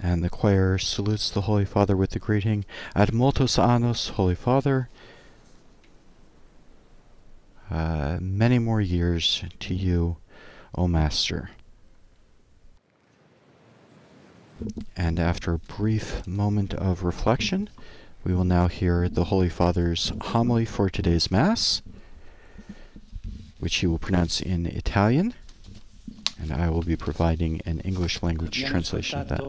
And the choir salutes the Holy Father with the greeting, Ad multos annos, Holy Father. Uh, many more years to you, O Master. And after a brief moment of reflection, we will now hear the Holy Father's homily for today's Mass, which he will pronounce in Italian, and I will be providing an English language translation of that.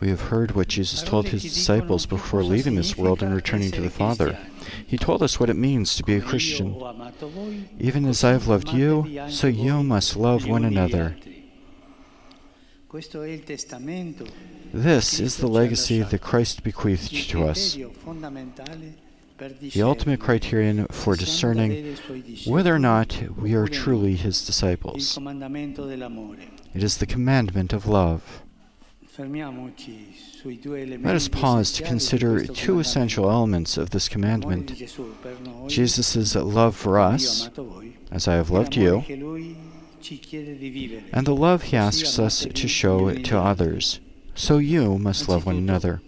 We have heard what Jesus told his disciples before leaving this world and returning to the Father. He told us what it means to be a Christian. ho amato voi, Even as I have loved you, so you must love one another. altri. Questo è il testamento This is the legacy that Christ bequeathed to us, criterio fondamentale per the ultimate criterion for discerning davvero suoi discepoli whether or not we are truly his disciples. It is the commandment of love. Fermiamoci sui due elementi Let us pause to consider two essential elements of this commandment Jesus' love for come io ho us, as I have loved you, che lui ci chiede di vivere. and the love he asks us to show to others. So you must love one another.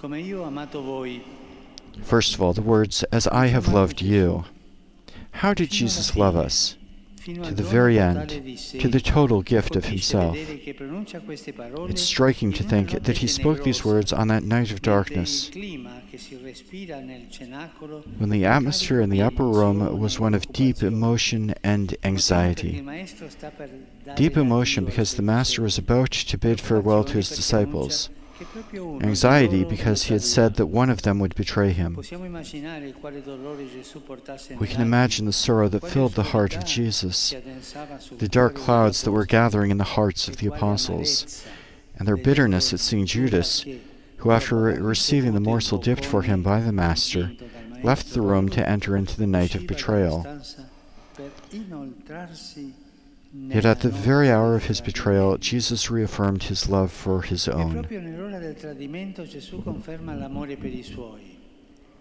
Come io ho amato voi, First of all, the words, as I have loved you. How did Jesus love us? To the very end, to the total gift of himself. vedere che pronuncia queste parole It's striking to think that he spoke these words on that night of darkness, il clima che si respira nel cenacolo when the atmosphere in the upper room was one of deep emotion and anxiety. il maestro sta per dare Deep emotion because the Master was about to bid farewell to his disciples. Anxiety because he had said that one of them would betray him. We can imagine the sorrow that filled the heart of Jesus, the dark clouds that were gathering in the hearts of the apostles, and their bitterness at seeing Judas, who, after re- receiving the morsel dipped for him by the Master, left the room to enter into the night of betrayal. Yet at the very hour of his betrayal, Jesus reaffirmed his love for his own. proprio nell'ora del tradimento Gesù conferma l'amore per i suoi,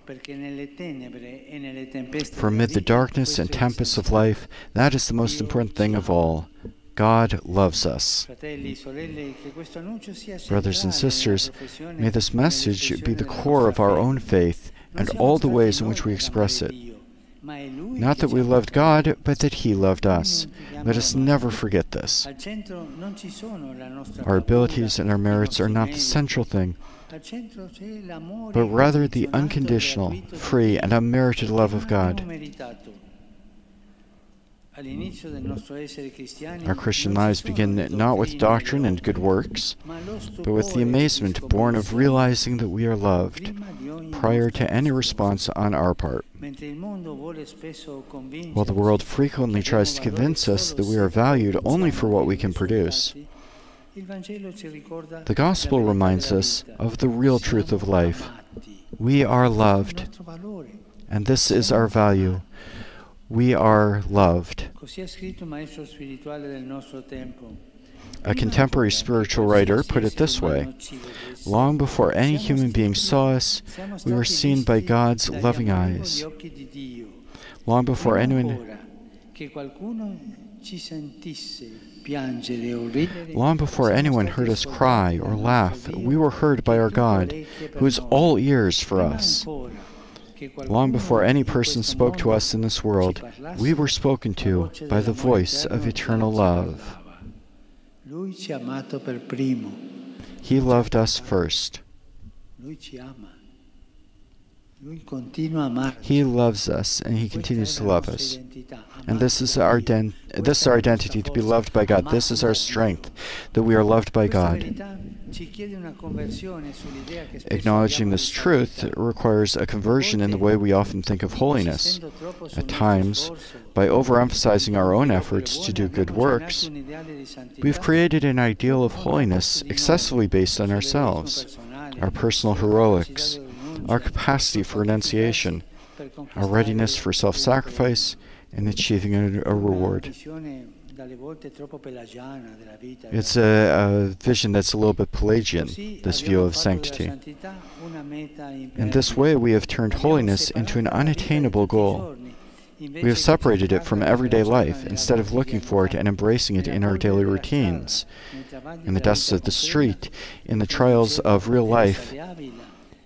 perché nelle tenebre nelle tempeste For amid the darkness and tempests of life, that is the most important thing of all. God loves us. Fratelli, sorelle, che questo annuncio sia Brothers and sisters, may this message be the core of our own faith and all the ways in which we express it. Dio, ma è Lui Not that we loved. God, but that He loved us. Let us never forget this. Al centro non ci sono la nostra Our abilities and our merits are not the central thing, Al centro c'è l'amore but rather the unconditional, free, and unmerited love of God. Our Christian lives begin not with doctrine and good works, but with the amazement born of realizing that we are loved prima di ogni prior to any response on our part. Mentre il mondo vuole spesso While the world frequently tries to convince us that we are valued only for what we can produce, risultati, il Vangelo ci ricorda the gospel reminds us of the real truth of life. We are Questo è il loved, and this is our value. We are loved. Così ha scritto un maestro spirituale del nostro tempo. A contemporary spiritual writer put it this way Long before any human being saw us, we were seen by God's loving eyes. Long before anyone Long before anyone heard us cry or laugh, we were heard by our God, who is all ears for us. Long before any person spoke to us in this world, we were spoken to by the voice of eternal love. He loved us first. He loves us, and He continues to love us. And this is our den- this is our identity to be loved by God. This is our strength that we are loved by God. Verità ci chiede una conversione sull'idea che spesso Acknowledging this truth requires a conversion in the way we often think of holiness. Insistendo troppo sul At times, by overemphasizing our own efforts to do good works, un ideale di santità we've created an ideal of holiness basso di noi, excessively based on ourselves, our personal heroics, our capacity for renunciation, our readiness for self sacrifice, and achieving a, a reward. Visione dalle volte troppo pelagiana della vita. It's a, a vision that's a little bit Pelagian, this view of sanctity. santità una meta In this way, we have turned holiness into an separato la vita di unattainable goal. We have separated it from everyday life instead of looking for it and embracing it in our daily routines, strada, nei travagli in the dusts of the street, in the trials of real life,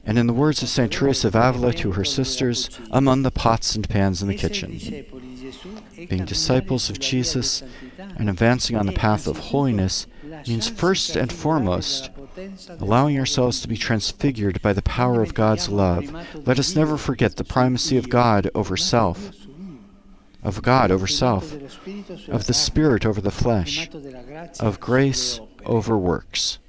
and in the words of St. Teresa of Avila to her sisters, among the pots and pans in the kitchen. Discepoli di Gesù Being disciples of sulla via di Jesus and advancing on the path of holiness means first and foremost dalla potenza del allowing ourselves to be transfigured by the power of God's love. Let us never forget the primacy of God over self, of God over self, of the Spirit over the flesh, of grace over works.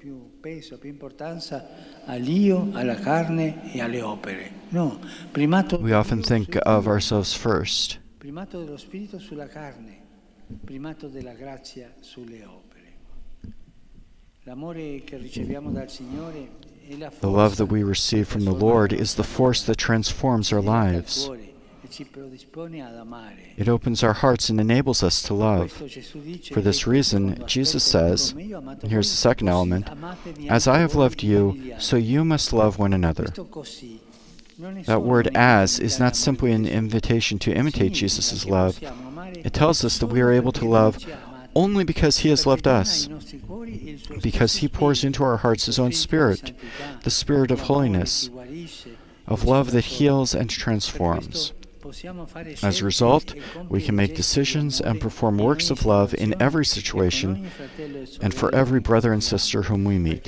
Tale volte noi diamo più, peso, più importanza all'io, alla carne e alle opere. No, primato, We often think of ourselves first. primato dello spirito sulla carne, primato della grazia sulle opere. L'amore che riceviamo dal Signore è la The love that we receive from the Lord is the force that transforms our lives. It opens our hearts and enables us to love. For this reason, Jesus says, here's the second element, As I have loved you, so you must love one another. That word as is not simply an invitation to imitate Jesus' love. It tells us that we are able to love only because He has loved us, because He pours into our hearts His own Spirit, the Spirit of holiness, of love that heals and transforms. As a result, we can make decisions and perform works of love in every situation and for every brother and sister whom we meet.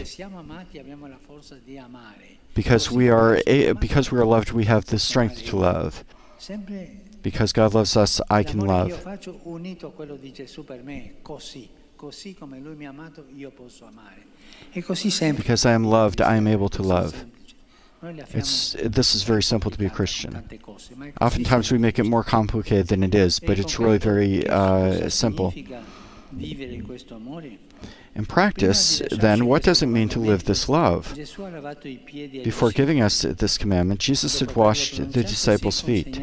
Because we are because we are loved, we have the strength to love. Because God loves us, I can love. Because I am loved, I am able to love. It's this is very simple to be a Christian. Oftentimes we make it more complicated than it is, but it's really very uh, simple. In practice, then, what does it mean to live this love? Before giving us this commandment, Jesus had washed the disciples' feet.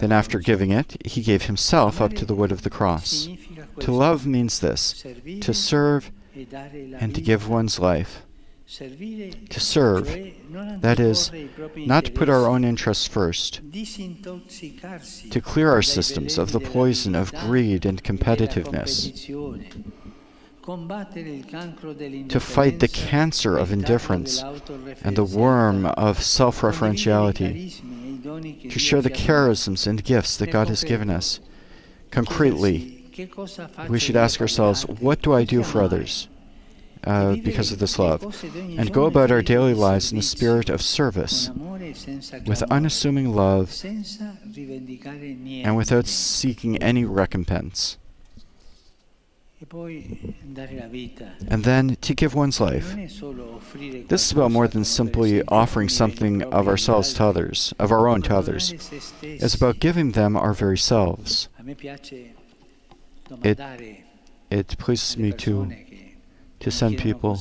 Then, after giving it, he gave himself up to the wood of the cross. To love means this to serve and to give one's life. To serve, that is, anteporre i propri not to put our own interests first, to clear our systems of the poison of greed and competitiveness, competizione. Combattere il cancro to fight the cancer of indifference and the worm of self referentiality, carismi i doni che to share the ci ha donato. charisms and gifts that God has given us. Concretely, chiedersi, che cosa faccio we should ask ourselves, what do I do for others uh, because of this love? cose di ogni And go about our daily lives in the spirit of service, con amore, senza with unassuming love senza rivendicare niente. and without seeking any recompense. Poi dare la vita. And then to give one's life. Non è solo offrire This is about more than simply offering something of ourselves to others, of our own to others. donare se stessi. It's about giving them our very selves. A me piace domandare It pleases me to, to send people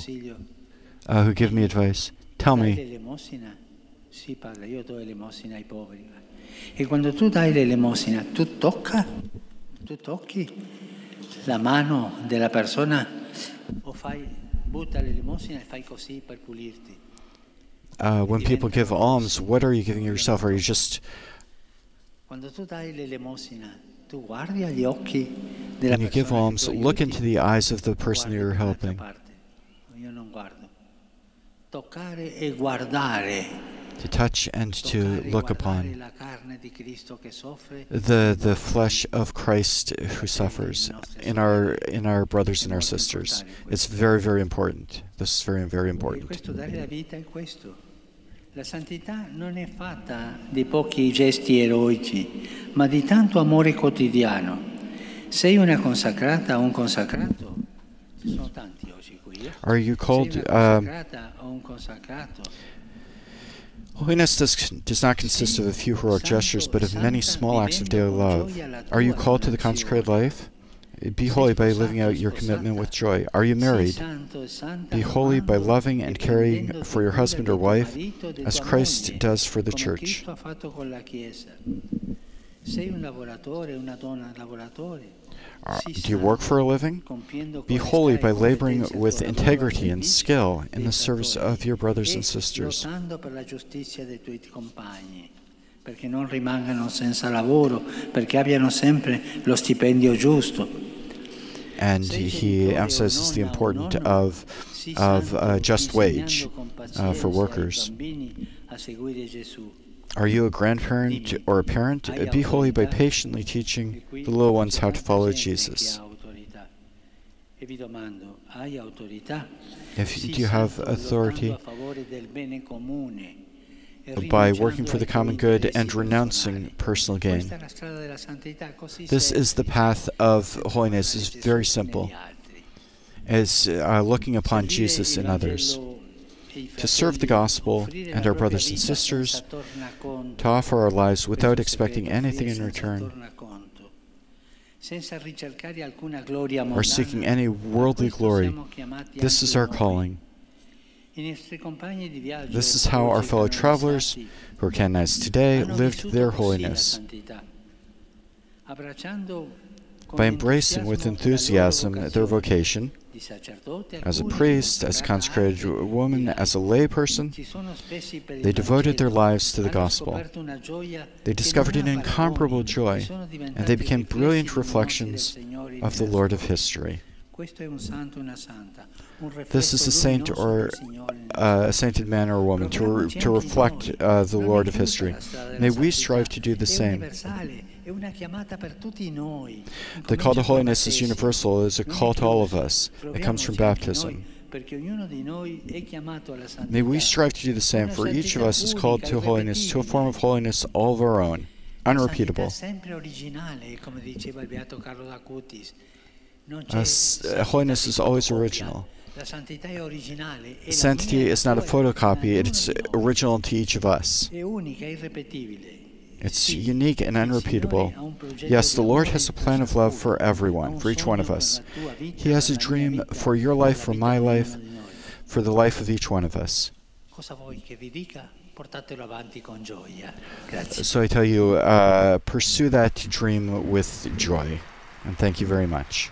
uh, who give me advice. Tell me, l'elemosina? Sì, padre, io do l'elemosina ai poveri. E quando tu dai l'elemosina, tu tocca, tu tocchi la mano della persona o fai, butta l'elemosina e fai così per pulirti. uh, when people give alms, what are you giving yourself? Are you just, Quando tu dai l'elemosina, tu guardi agli occhi della when you give alms, look into the eyes of the person that you're helping. parte? Io non guardo. Toccare guardare. To touch and to look upon la carne di Cristo che soffre the the flesh of Christ who suffers in our in our brothers and our sisters. It's very very important. This is very very important. Questo dare la vita è questo. La santità non è fatta di pochi gesti eroici, ma di tanto amore quotidiano. Sei una consacrata o un consacrato? Ci sono tanti oggi qui. eh? Are you Sei called? una Um, consacrata o un consacrato? holiness does, does not consist of a few heroic gestures, but of many small acts of daily love. Are you called to the consecrated life? Be holy by living out your commitment with joy. Are you married? Be holy by loving and caring for your husband or wife as Christ does for the church. Uh, do you work for a living? Be holy by laboring with integrity and skill in the service of your brothers and sisters. Perché non rimangano senza lavoro, perché abbiano sempre lo stipendio giusto. And he emphasizes the importance of, of a just wage uh, for workers. Are you a grandparent or a parent? Be holy by patiently teaching the little ones how to follow Jesus. If do you have authority by working for the common good and renouncing personal gain. This is the path of holiness. is very simple. As uh, looking upon Jesus and others, to serve the gospel and our brothers and sisters, to offer our lives without expecting anything in return, or seeking any worldly glory. This is our calling. This is how our fellow travelers, who are canonized today, lived their holiness. By embracing with enthusiasm their vocation, as a priest, as a consecrated woman, as a lay person, they devoted their lives to the gospel. They discovered an incomparable joy, and they became brilliant reflections of the Lord of history. This is a saint or uh, a sainted man or woman to, re to reflect uh, the Lord of history. May we strive to do the same. The call to holiness is universal, it is a call to all of us. It comes from baptism. May we strive to do the same, for each of us is called to holiness, to a form of holiness all of our own, unrepeatable. Uh, holiness is always original. Sanctity is not a photocopy, it's original to each of us. It's unique and unrepeatable. Yes, the Lord has a plan of love for everyone, for each one of us. He has a dream for your life, for my life, for the life of each one of us. So I tell you, uh, pursue that dream with joy. And thank you very much.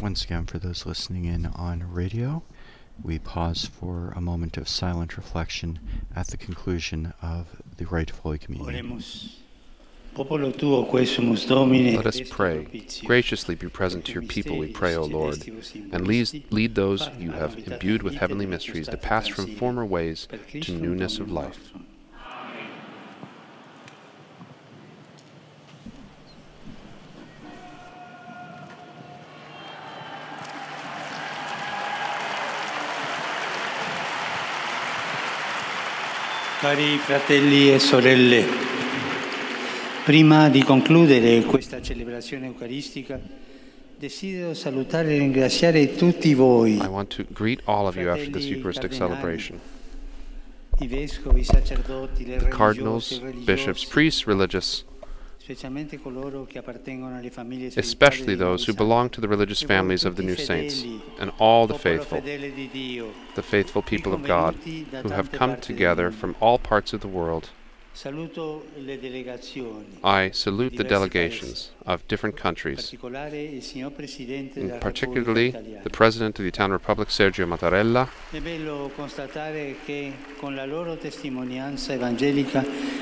Once again, for those listening in on radio, we pause for a moment of silent reflection at the conclusion of the rite of Holy Communion. Let us pray. Graciously be present to your people, we pray, O Lord, and lead, lead those you have imbued with heavenly mysteries to pass from former ways to newness of life. Cari fratelli e sorelle, prima di concludere questa celebrazione eucaristica, desidero salutare e ringraziare tutti voi. I want to greet all of you after this Eucharistic celebration. I vescovi, sacerdoti, le The cardinals, bishops, priests, religious, especially those who belong to the religious families of the new saints, and all the faithful, the faithful people of God, who have come together from all parts of the world. I salute the delegations of different countries, and particularly the President of the Italian Republic, Sergio Mattarella.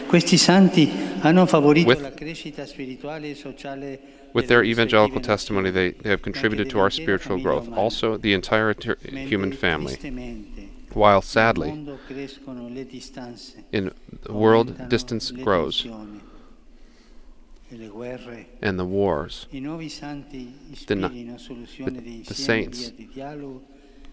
È bello constatare che con la loro testimonianza evangelica questi santi hanno favorito With- la crescita spirituale e sociale With their evangelical testimony, they, they have contributed to our spiritual growth, also the entire human family. While sadly, le distanze, in the world, distance grows, le guerre. and the wars. I nuovi santi The na- ispirino soluzioni the- di the saints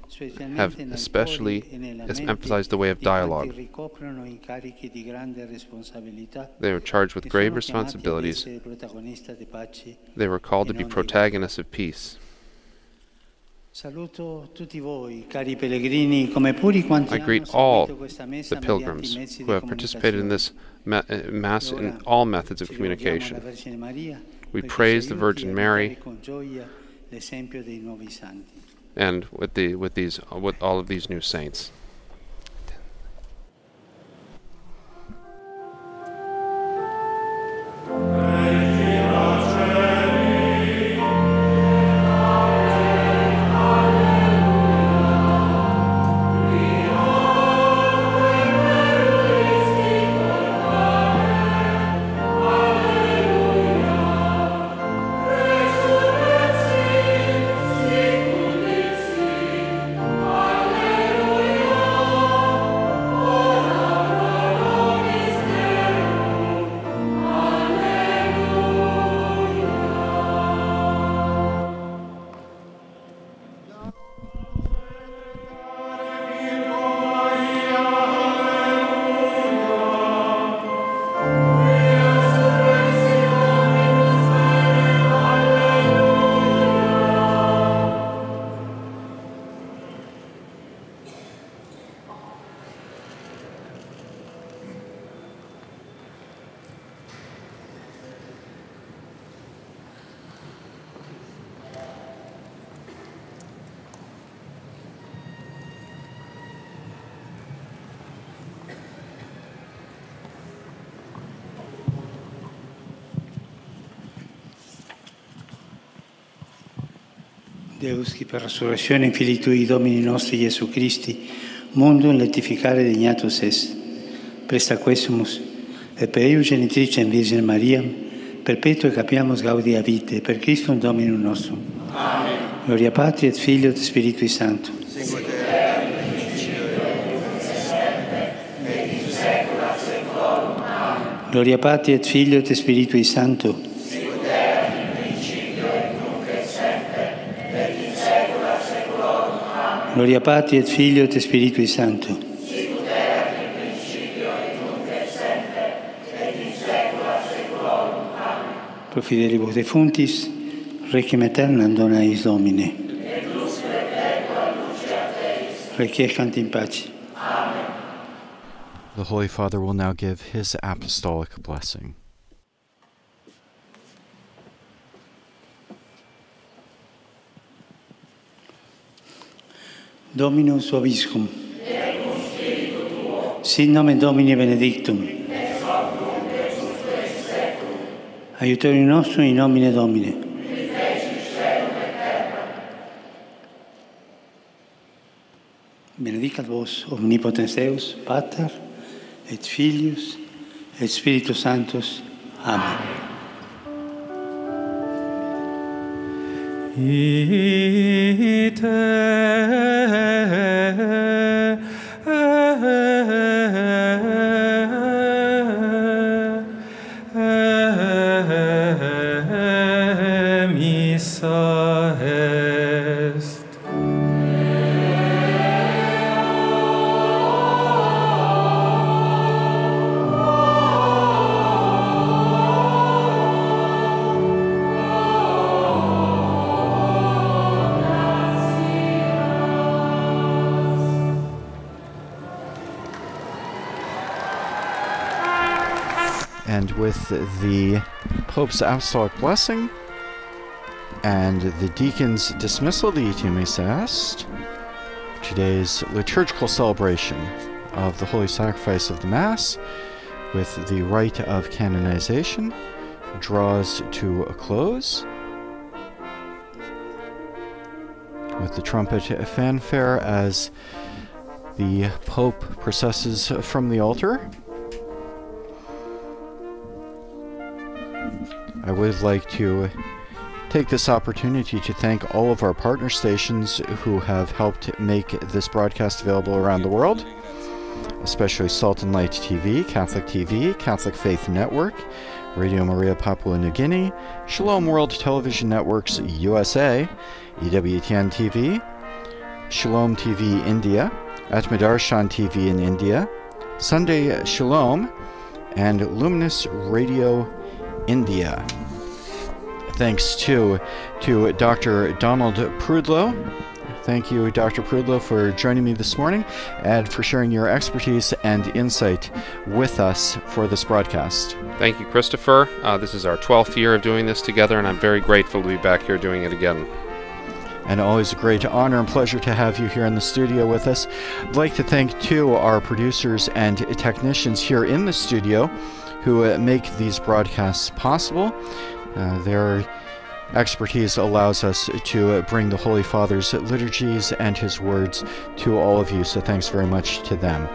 via di dialogo, specialmente have especially cuore nella has mente emphasized the way of dialogue. ricoprono incarichi di grande responsabilità They were charged with grave sono chiamati ad responsibilities. essere protagonista di pace. They were called to be protagonists of peace. Saluto tutti voi, cari pellegrini, come puri quanti I greet all seguito questa messa the pilgrims who have participated in this ma- uh, Mass in all methods of ci rivolgiamo alla communication. We praise the Virgin Mary and with the with these with all of these new saints. Deus, che per resurrezione fili tui Domini nostri Gesù Cristi, mundum lettificare degnatus es, presta quesumus, et per eius genitricem Virgine Maria, perpetua capiamus gaudia vitae, per Christum Dominum nostrum. Amen. Gloria Patri et Filio et Spiritui Sancto. Gloria Patri et Filio et Spiritui Sancto. Gloria Patri et Filio et Spiritui Sancto. Pro fidelibus defuntis, requiem aeternam dona eis Domine. Requiescant in pace. The Holy Father will now give his apostolic blessing. Dominum suaviscum. Et cum spiritu tuo. Sin nomen Domini benedictum. Et factum Deus ex nostrum in nomine Domine. Benedicat vos omnipotens Deus, Pater, et Filius, et Spiritus Sanctus. Amen. Amen. ite. Pope's apostolic blessing and the deacon's dismissal, the Itium Est, today's liturgical celebration of the Holy Sacrifice of the Mass with the rite of canonization draws to a close. With the trumpet fanfare as the Pope processes from the altar. I would like to take this opportunity to thank all of our partner stations who have helped make this broadcast available around the world, especially Salt and Light TV, Catholic TV, Catholic Faith Network, Radio Maria Papua New Guinea, Shalom World Television Networks USA, EWTN TV, Shalom TV India, Atmadarshan TV in India, Sunday Shalom, and Luminous Radio India. Thanks to to Dr. Donald Prudlo. Thank you, Dr. Prudlo, for joining me this morning and for sharing your expertise and insight with us for this broadcast. Thank you, Christopher. Uh, this is our 12th year of doing this together, and I'm very grateful to be back here doing it again and always a great honor and pleasure to have you here in the studio with us. I'd like to thank, too, our producers and technicians here in the studio who uh, make these broadcasts possible. Uh, their expertise allows us to uh, bring the Holy Father's liturgies and his words to all of you, so thanks very much to them.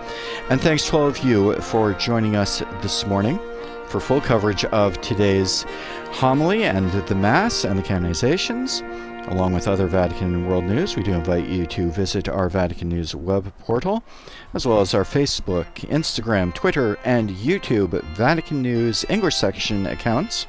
And thanks to all of you for joining us this morning for full coverage of today's homily and the Mass and the canonizations. Along with other Vatican and world news, we do invite you to visit our Vatican News web portal, as well as our Facebook, Instagram, Twitter, and YouTube Vatican News English section accounts.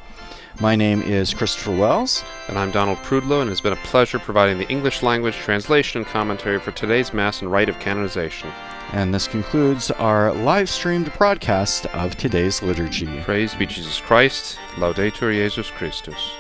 My name is Christopher Wells. And I'm Donald Prudlo, and it has been a pleasure providing the English language translation and commentary for today's Mass and Rite of Canonization. And this concludes our live streamed broadcast of today's liturgy. Praise be Jesus Christ. Laudetur Jesus Christus.